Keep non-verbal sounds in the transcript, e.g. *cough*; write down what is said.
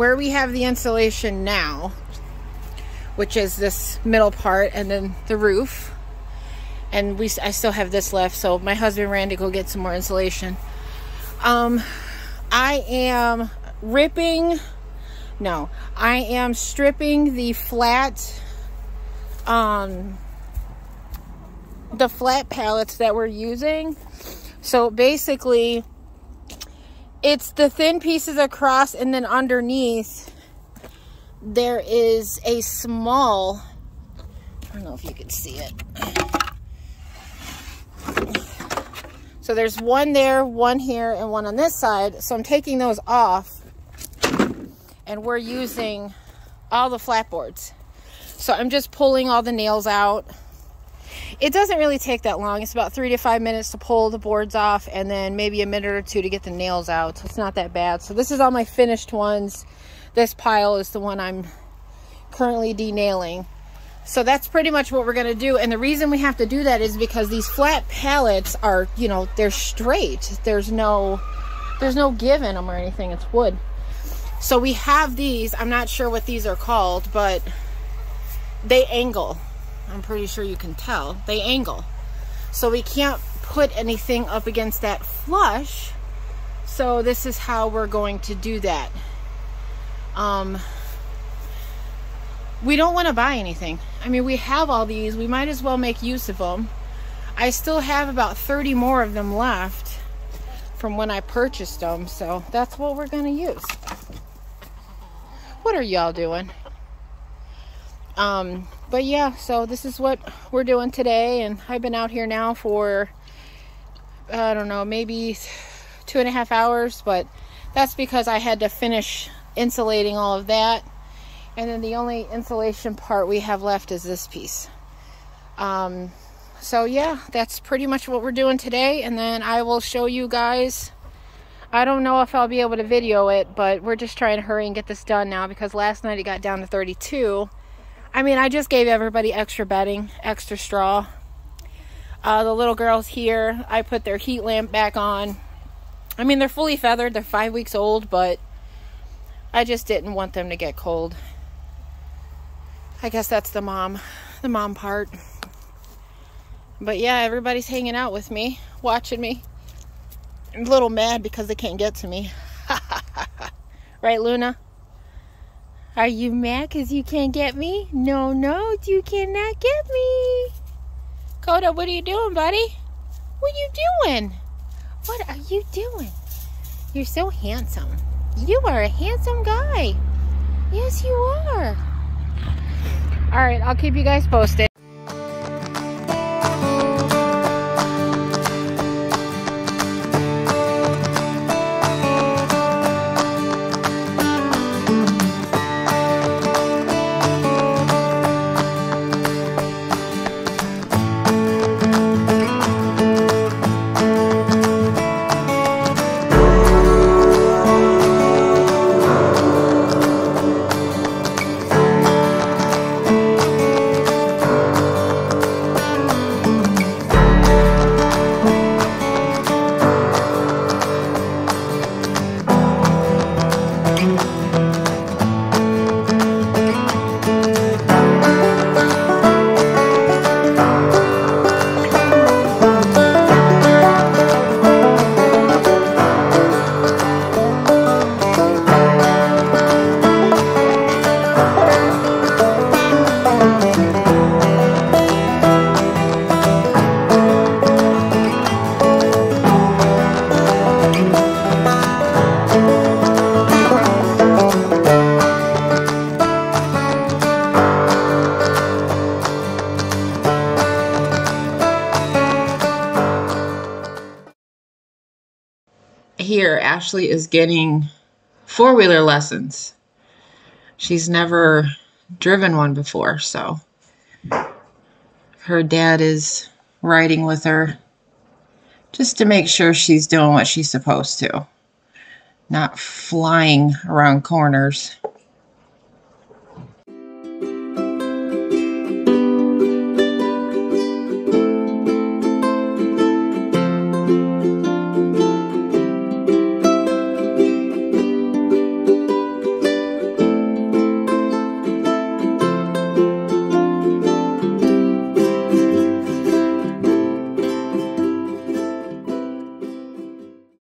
where we have the insulation now, which is this middle part and then the roof. And we, I still have this left, so my husband ran to go get some more insulation. Um, I am ripping, no, I am stripping the flat, um, the flat pallets that we're using. So basically, it's the thin pieces across and then underneath there is a small, I don't know if you can see it. So there's one there, one here, and one on this side. So I'm taking those off and we're using all the flat boards. So I'm just pulling all the nails out. It doesn't really take that long. It's about three to five minutes to pull the boards off and then maybe a minute or two to get the nails out. So it's not that bad. So this is all my finished ones. This pile is the one I'm currently denailing. So that's pretty much what we're going to do. And the reason we have to do that is because these flat pallets are, you know, they're straight. There's no, there's no give in them or anything. It's wood. So we have these. I'm not sure what these are called, but they angle. I'm pretty sure you can tell. They angle. So we can't put anything up against that flush. So this is how we're going to do that. Um, we don't want to buy anything. I mean, we have all these. We might as well make use of them. I still have about 30 more of them left from when I purchased them. So that's what we're going to use. What are y'all doing? Um, but yeah, so this is what we're doing today. And I've been out here now for, I don't know, maybe two and a half hours. But that's because I had to finish insulating all of that and then the only insulation part we have left is this piece. Um, so yeah, that's pretty much what we're doing today. And then I will show you guys. I don't know if I'll be able to video it, but we're just trying to hurry and get this done now because last night it got down to 32. I mean, I just gave everybody extra bedding, extra straw. Uh, the little girls here, I put their heat lamp back on. I mean, they're fully feathered. They're five weeks old, but I just didn't want them to get cold. I guess that's the mom, the mom part. But yeah, everybody's hanging out with me, watching me. I'm a little mad because they can't get to me. *laughs* right, Luna? Are you mad because you can't get me? No, no, you cannot get me. Coda, what are you doing, buddy? What are you doing? What are you doing? You're so handsome. You are a handsome guy. Yes, you are. All right, I'll keep you guys posted. Here, Ashley is getting four wheeler lessons. She's never driven one before, so her dad is riding with her just to make sure she's doing what she's supposed to, not flying around corners.